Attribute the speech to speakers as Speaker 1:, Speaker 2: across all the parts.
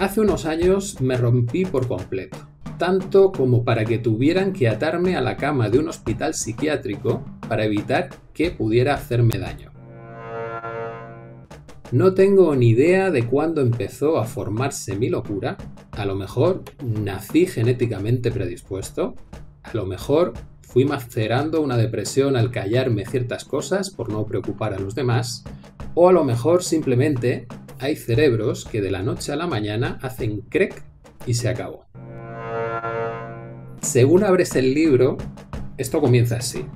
Speaker 1: Hace unos años me rompí por completo, tanto como para que tuvieran que atarme a la cama de un hospital psiquiátrico para evitar que pudiera hacerme daño. No tengo ni idea de cuándo empezó a formarse mi locura. A lo mejor nací genéticamente predispuesto. A lo mejor fui macerando una depresión al callarme ciertas cosas por no preocupar a los demás. O a lo mejor simplemente hay cerebros que de la noche a la mañana hacen crec y se acabó. Según abres el libro, esto comienza así.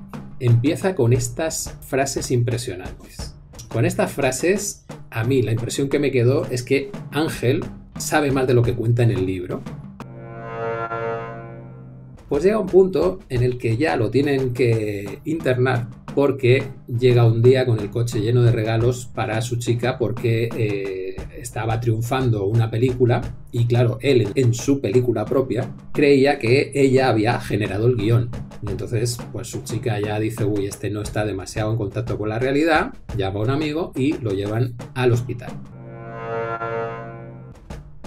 Speaker 1: Empieza con estas frases impresionantes. Con estas frases, a mí la impresión que me quedó es que Ángel sabe más de lo que cuenta en el libro. Pues llega un punto en el que ya lo tienen que internar porque llega un día con el coche lleno de regalos para su chica porque eh, estaba triunfando una película y claro, él en su película propia creía que ella había generado el guion. Y entonces, pues su chica ya dice, uy, este no está demasiado en contacto con la realidad, llama a un amigo y lo llevan al hospital.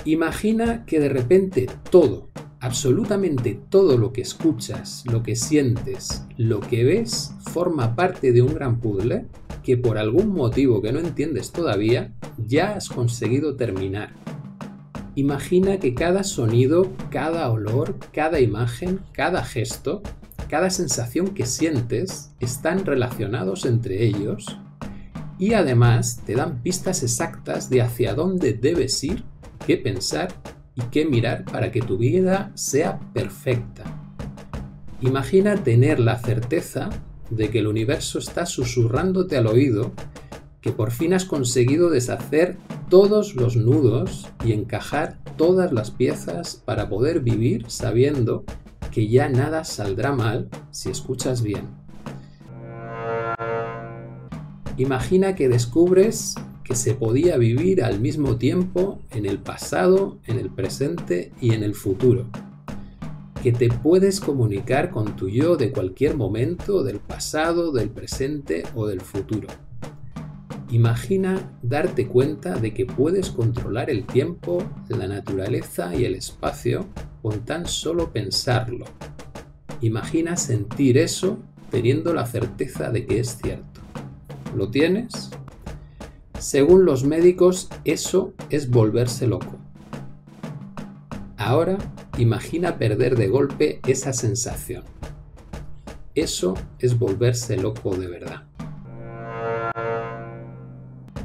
Speaker 1: Imagina que de repente todo, absolutamente todo lo que escuchas, lo que sientes, lo que ves, forma parte de un gran puzzle que por algún motivo que no entiendes todavía, ya has conseguido terminar. Imagina que cada sonido, cada olor, cada imagen, cada gesto, cada sensación que sientes están relacionados entre ellos y además te dan pistas exactas de hacia dónde debes ir, qué pensar y qué mirar para que tu vida sea perfecta. Imagina tener la certeza de que el universo está susurrándote al oído que por fin has conseguido deshacer todos los nudos y encajar todas las piezas para poder vivir sabiendo que ya nada saldrá mal si escuchas bien. Imagina que descubres que se podía vivir al mismo tiempo en el pasado, en el presente y en el futuro. Que te puedes comunicar con tu yo de cualquier momento, del pasado, del presente o del futuro. Imagina darte cuenta de que puedes controlar el tiempo, la naturaleza y el espacio con tan solo pensarlo. Imagina sentir eso teniendo la certeza de que es cierto. ¿Lo tienes? Según los médicos, eso es volverse loco. Ahora imagina perder de golpe esa sensación. Eso es volverse loco de verdad.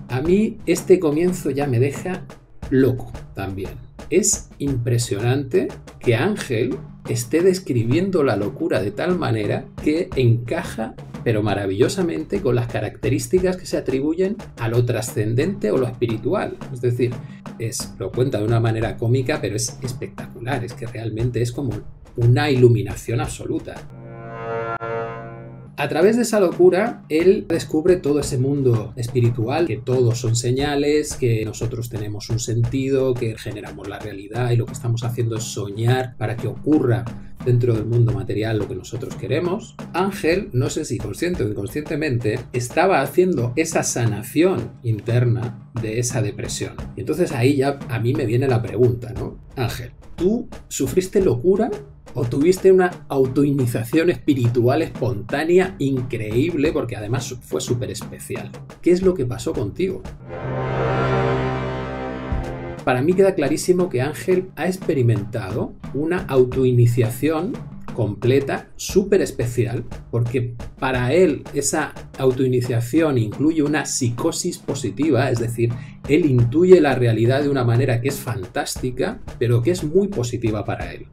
Speaker 1: A mí este comienzo ya me deja loco también. Es impresionante que Ángel esté describiendo la locura de tal manera que encaja pero maravillosamente con las características que se atribuyen a lo trascendente o lo espiritual. Es decir, es, lo cuenta de una manera cómica, pero es espectacular, es que realmente es como una iluminación absoluta. A través de esa locura, él descubre todo ese mundo espiritual, que todos son señales, que nosotros tenemos un sentido, que generamos la realidad y lo que estamos haciendo es soñar para que ocurra dentro del mundo material lo que nosotros queremos. Ángel, no sé si consciente o inconscientemente, estaba haciendo esa sanación interna de esa depresión. Y entonces ahí ya a mí me viene la pregunta, ¿no? Ángel, ¿tú sufriste locura o tuviste una autoinización espiritual espontánea increíble porque además fue súper especial. ¿Qué es lo que pasó contigo? Para mí queda clarísimo que Ángel ha experimentado una autoiniciación completa, súper especial, porque para él esa autoiniciación incluye una psicosis positiva, es decir, él intuye la realidad de una manera que es fantástica, pero que es muy positiva para él.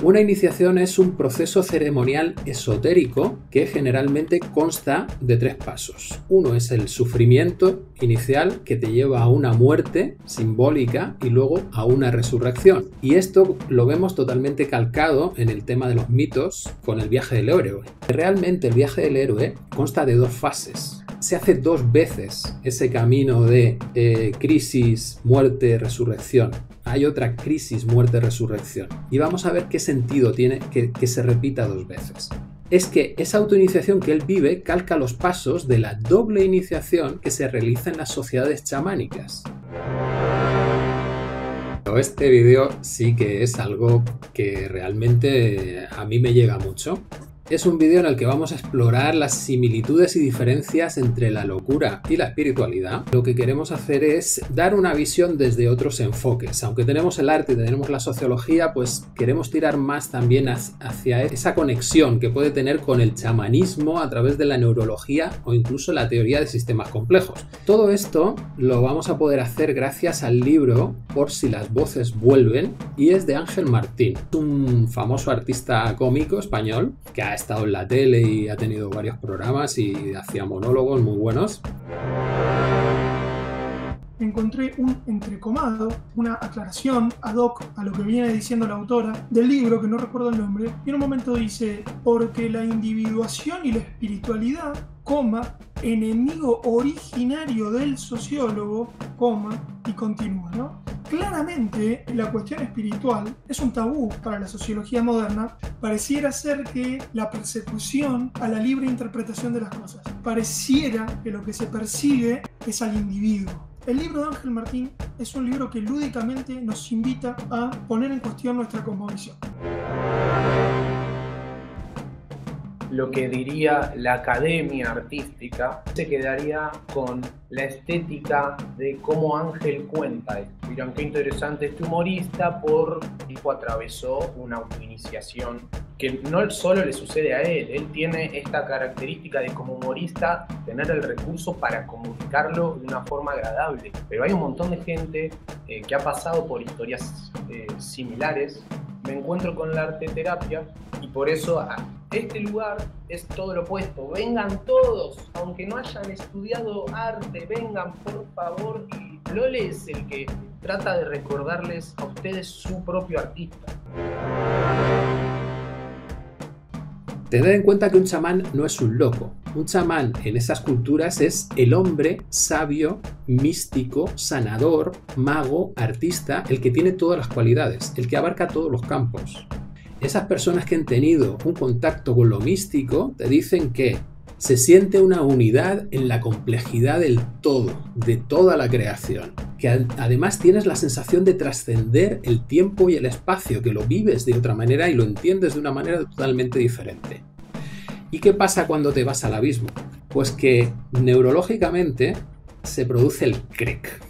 Speaker 1: Una iniciación es un proceso ceremonial esotérico que generalmente consta de tres pasos. Uno es el sufrimiento inicial que te lleva a una muerte simbólica y luego a una resurrección. Y esto lo vemos totalmente calcado en el tema de los mitos con el viaje del héroe. Realmente el viaje del héroe consta de dos fases se hace dos veces ese camino de eh, crisis, muerte, resurrección. Hay otra crisis, muerte, resurrección. Y vamos a ver qué sentido tiene que, que se repita dos veces. Es que esa autoiniciación que él vive calca los pasos de la doble iniciación que se realiza en las sociedades chamánicas. Este vídeo sí que es algo que realmente a mí me llega mucho es un vídeo en el que vamos a explorar las similitudes y diferencias entre la locura y la espiritualidad. Lo que queremos hacer es dar una visión desde otros enfoques. Aunque tenemos el arte y tenemos la sociología, pues queremos tirar más también hacia esa conexión que puede tener con el chamanismo a través de la neurología o incluso la teoría de sistemas complejos. Todo esto lo vamos a poder hacer gracias al libro Por si las voces vuelven y es de Ángel Martín, un famoso artista cómico español que ha estado en la tele y ha tenido varios programas y hacía monólogos muy buenos.
Speaker 2: Encontré un entrecomado, una aclaración ad hoc a lo que viene diciendo la autora del libro, que no recuerdo el nombre, y en un momento dice, porque la individuación y la espiritualidad, coma, enemigo originario del sociólogo, coma, y continúa, ¿no? Claramente la cuestión espiritual es un tabú para la sociología moderna. Pareciera ser que la persecución a la libre interpretación de las cosas. Pareciera que lo que se persigue es al individuo. El libro de Ángel Martín es un libro que lúdicamente nos invita a poner en cuestión nuestra cosmovisión
Speaker 3: lo que diría la academia artística, se quedaría con la estética de cómo Ángel cuenta. Dirán qué interesante este humorista por tipo atravesó una autoiniciación que no solo le sucede a él, él tiene esta característica de como humorista tener el recurso para comunicarlo de una forma agradable. Pero hay un montón de gente eh, que ha pasado por historias eh, similares. Me encuentro con la arte terapia y por eso este lugar es todo lo opuesto. Vengan todos, aunque no hayan estudiado arte, vengan por favor. Y Lole es el que trata de recordarles a ustedes su propio artista.
Speaker 1: Tened en cuenta que un chamán no es un loco. Un chamán en esas culturas es el hombre sabio, místico, sanador, mago, artista, el que tiene todas las cualidades, el que abarca todos los campos esas personas que han tenido un contacto con lo místico te dicen que se siente una unidad en la complejidad del todo, de toda la creación, que además tienes la sensación de trascender el tiempo y el espacio, que lo vives de otra manera y lo entiendes de una manera totalmente diferente. ¿Y qué pasa cuando te vas al abismo? Pues que neurológicamente se produce el crack